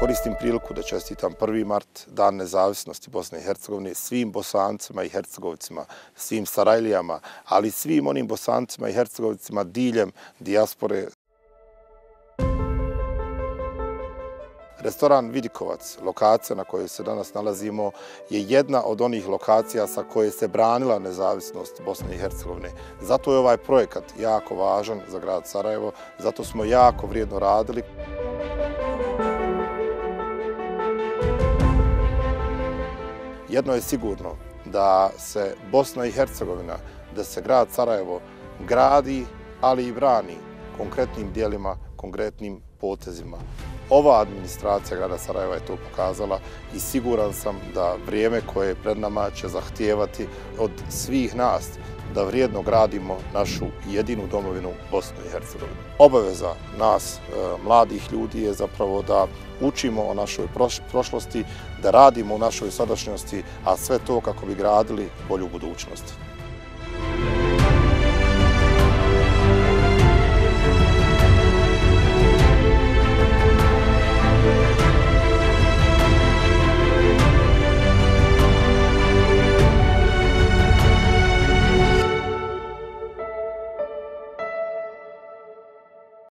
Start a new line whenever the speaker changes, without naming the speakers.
Koristim priliku da čestitam 1. mart, dan nezavisnosti Bosne i Hercegovine, svim bosancima i hercegovicima, svim sarajlijama, ali svim onim bosancima i hercegovicima diljem dijaspore Restoran Vidikovac, lokacija na kojoj se danas nalazimo, je jedna od onih lokacija sa koje se branila nezavisnost Bosne i Hercegovine. Zato je ovaj projekat jako važan za grad Sarajevo, zato smo jako vrijedno radili. Jedno je sigurno da se Bosna i Hercegovina, da se grad Sarajevo gradi, ali i brani konkretnim dijelima, konkretnim potezima. Ova administracija grada Sarajeva je to pokazala i siguran sam da vrijeme koje je pred nama će zahtijevati od svih nas da vrijedno gradimo našu jedinu domovinu Bosnu i Hercegovinu. Obaveza nas, e, mladih ljudi, je zapravo da učimo o našoj prošlosti, da radimo u našoj sadašnjosti, a sve to kako bi gradili bolju budućnost.